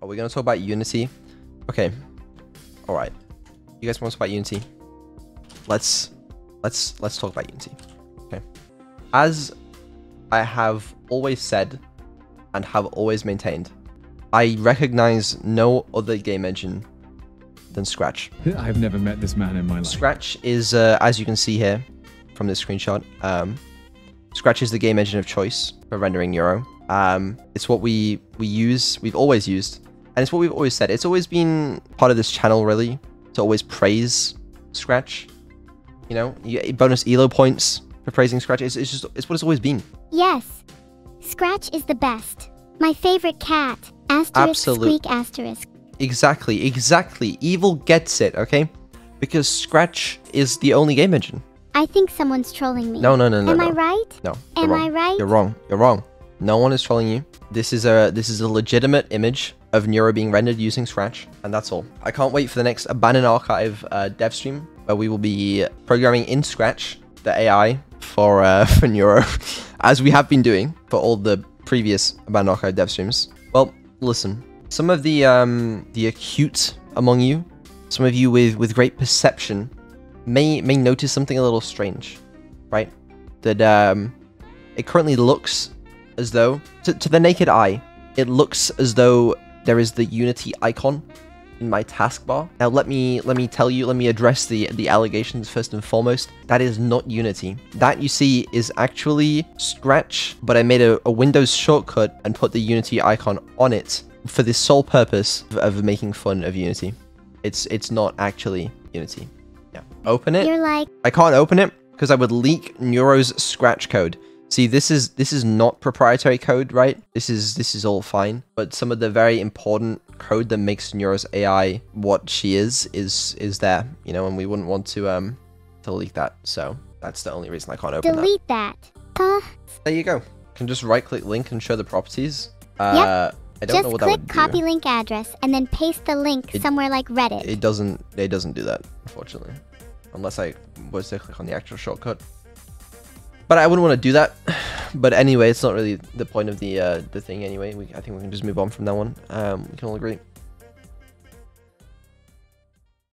Are we gonna talk about Unity? Okay. All right. You guys want to talk about Unity? Let's let's let's talk about Unity. Okay. As I have always said and have always maintained, I recognize no other game engine than Scratch. I've never met this man in my life. Scratch is, uh, as you can see here from this screenshot, um, Scratch is the game engine of choice for rendering Neuro. Um, it's what we we use, we've always used, and it's what we've always said. It's always been part of this channel, really, to always praise Scratch. You know, you bonus elo points for praising Scratch. It's, it's just it's what it's always been. Yes. Scratch is the best. My favorite cat. Asterisk Absolute- squeak asterisk. Exactly, exactly. Evil gets it, okay? Because Scratch is the only game engine. I think someone's trolling me. No, no, no, no. Am no. I right? No. Am wrong. I right? You're wrong. You're wrong. No one is trolling you. This is a this is a legitimate image of Neuro being rendered using Scratch, and that's all. I can't wait for the next Abandoned Archive uh, dev stream where we will be programming in Scratch the AI for uh, for Neuro, as we have been doing for all the previous Abandoned Archive dev streams. Well, listen, some of the um the acute among you, some of you with with great perception, may may notice something a little strange, right? That um it currently looks as though to, to the naked eye it looks as though there is the unity icon in my taskbar. Now let me let me tell you let me address the the allegations first and foremost. That is not unity. That you see is actually scratch but i made a, a windows shortcut and put the unity icon on it for the sole purpose of, of making fun of unity. It's it's not actually unity. Yeah open it. You're like, I can't open it because I would leak Neuro's scratch code. See, this is this is not proprietary code, right? This is this is all fine, but some of the very important code that makes Neuro's AI what she is is is there, you know, and we wouldn't want to um to leak that. So that's the only reason I can't open that. delete that. Huh? There you go. Can just right click link and show the properties. Uh, I don't know Just what that click would copy do. link address and then paste the link It- somewhere like Reddit. It doesn't it doesn't do that, unfortunately. Unless I was to click on the actual shortcut. But I wouldn't want to do that. But anyway, it's not really the point of the uh, the thing anyway. We, I think we can just move on from that one. Um, we can all agree.